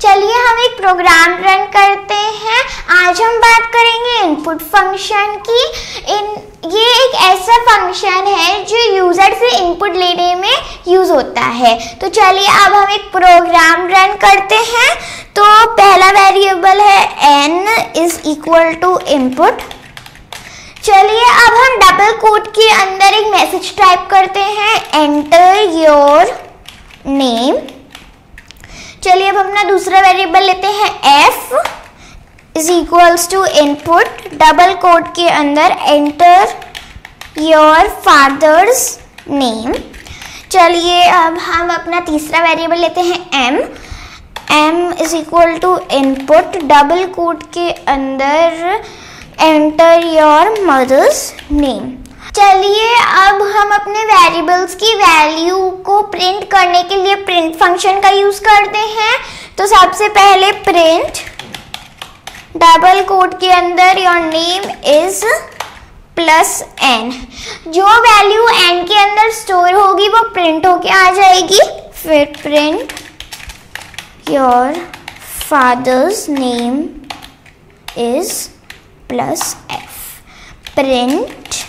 चलिए हम एक प्रोग्राम रन करते हैं। आज हम बात करेंगे इनपुट फ़ंक्शन की। इन, ये एक ऐसा फ़ंक्शन है जो यूज़र से इनपुट लेने में यूज़ होता है। तो चलिए अब हम एक प्रोग्राम रन करते हैं। तो पहला वेरिएबल है n is equal to input चलिए अब हम डबल कोट के अंदर एक मैसेज टाइप करते हैं। एंटर योर नेम चलिए अब अपना दूसरा वेरिएबल लेते हैं f is equals to input double quote के अंदर एंटर योर फादर्स नेम चलिए अब हम अपना तीसरा वेरिएबल लेते हैं m. M is equal to input double quote के अंदर एंटर योर मदर्स नेम चलिए, अब हम अपने वेरिएबल्स की वैल्यू को प्रिंट करने के लिए प्रिंट फ़ंक्शन का यूज़ करते हैं। तो सबसे पहले प्रिंट डबल कोट के अंदर your name is plus N जो वैल्यू एन के अंदर स्टोर होगी, वो प्रिंट होके आ जाएगी। फिर print your father's name is plus F print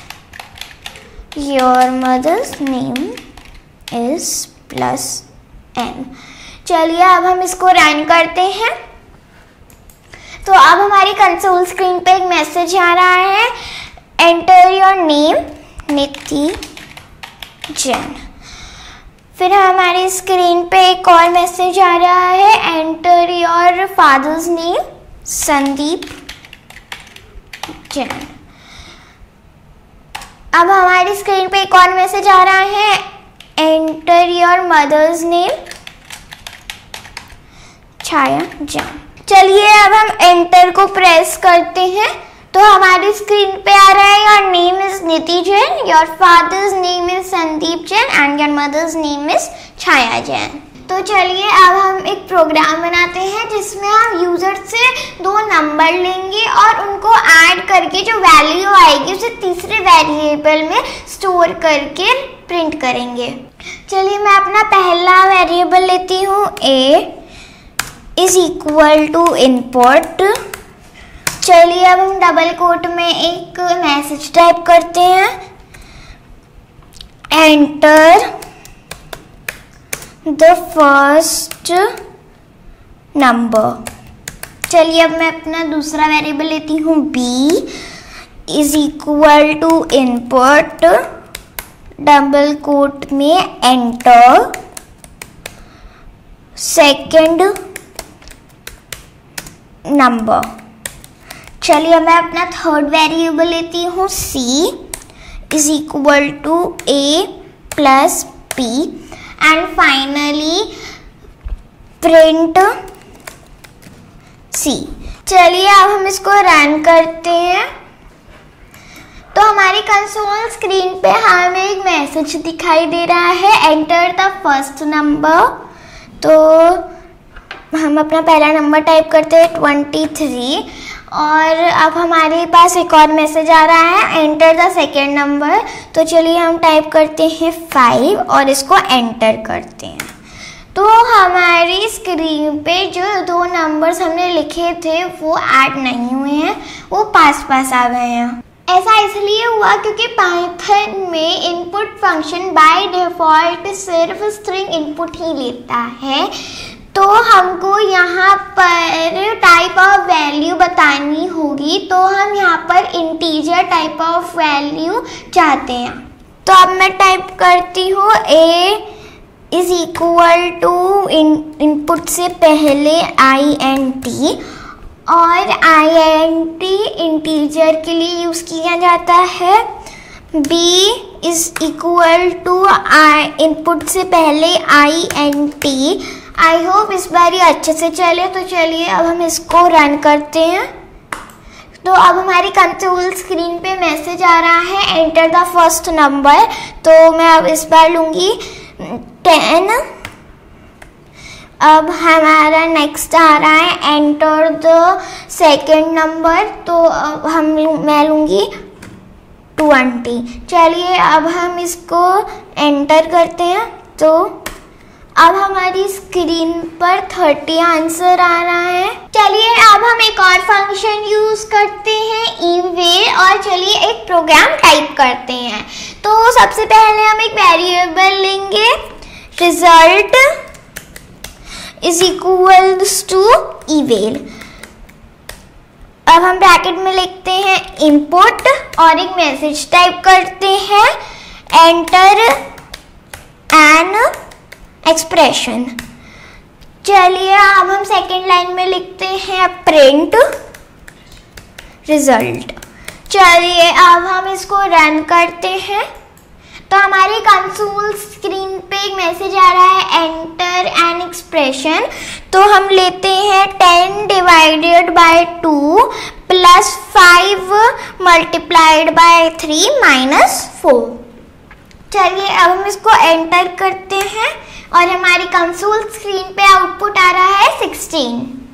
your mother's name is plus N चलिए, अब हम इसको रन करते हैं। तो अब हमारी कंसोल स्क्रीन पे एक मैसेज आ रहा है। एंटर योर नेम निति जैन फिर हमारी स्क्रीन पे एक और मैसेज आ रहा है। Enter your father's name Sandeep Jain अब हमारी स्क्रीन पे एक और मैसेज आ रहा है। Enter your mother's name Chhaya Jain चलिए अब हम एंटर को प्रेस करते हैं। तो हमारी स्क्रीन पे आ रहा है your name is Niti Jain your father's name is Sandeep Jain and your mother's name is Chhaya Jain तो चलिए, अब हम एक प्रोग्राम बनाते हैं जिसमें हम यूज़र से दो नंबर लेंगे और उनको ऐड करके जो वैल्यू आएगी, उसे तीसरे वेरिएबल में स्टोर करके प्रिंट करेंगे। चलिए, मैं अपना पहला वेरिएबल लेती हूँ। A is equal to input चलिए, अब हम डबल कोट में एक मैसेज टाइप करते हैं। एंटर द फ़र्स्ट नंबर चलिए अब मैं अपना दूसरा वेरिएबल लेती हूँ. B is equal to input double quote में एंटर सेकंड नंबर चलिए मैं अपना थर्ड वेरिएबल लेती हूँ. C is equal to A plus P and finally print C चलिए, अब हम इसको रन करते हैं। तो हमारी कंसोल स्क्रीन पे हमें एक मैसेज दिखाई दे रहा है एंटर द फ़र्स्ट नंबर तो हम अपना पहला नंबर टाइप करते हैं ट्वेंटी थ्री और अब हमारे पास एक और मैसेज आ रहा है एंटर द सेकेंड नंबर तो चलिए हम टाइप करते हैं फाइव और इसको एंटर करते हैं। तो हमारी स्क्रीन पे जो दो नंबर्स हमने लिखे थे, वो ऐड नहीं हुए हैं, वो पास पास आ गए हैं। ऐसा इसलिए हुआ क्योंकि पाइथन में इनपुट फ़ंक्शन बाय डिफ़ॉल्ट सिर्फ़ स्ट्रिंग इनपुट ही लेता है। तो हमको यहाँ पर टाइप ऑफ़ वैल्यू बतानी होगी तो हम यहाँ पर इंटीजर टाइप ऑफ़ वैल्यू चाहते हैं। तो अब मैं टाइप करती हूँ A is equal to input से पहले आई एन टी और आई एन टी इंटीजर के लिए यूज़ किया जाता है। B is equal to I input से पहले I N T I hope इस बार ये अच्छे से चले तो चलिए अब हम इसको रन करते हैं। तो अब हमारी कंट्रोल स्क्रीन पे मैसेज आ रहा है एंटर द फ़र्स्ट नंबर तो मैं अब इस बार लूँगी टेन अब हमारा नेक्स्ट आ रहा है एंटर द सेकेंड नंबर तो अब हम मैं लूँगी ट्वेंटी चलिए अब हम इसको एंटर करते हैं तो अब हमारी स्क्रीन पर 30 आंसर आ रहा है। चलिए अब हम एक और फ़ंक्शन यूज़ करते हैं ईमेल और चलिए एक प्रोग्राम टाइप करते हैं। तो सबसे पहले हम एक वेरिएबल लेंगे। Result is equals to E email अब हम ब्रैकेट में लिखते हैं इनपुट और एक मैसेज टाइप करते हैं। एंटर एन एक्सप्रेशन चलिए अब हम सेकेंड लाइन में लिखते हैं प्रिंट रिज़ल्ट चलिए अब हम इसको रन करते हैं. तो हमारी कंसोल स्क्रीन पे एक मैसेज आ रहा है एंटर एन एक्सप्रेशन तो हम लेते हैं ten divided by two plus five multiplied by three minus four चलिए अब हम इसको एंटर करते हैं. और हमारी कंसोल स्क्रीन पे आउटपुट आ रहा है 16